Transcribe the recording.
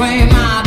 frame my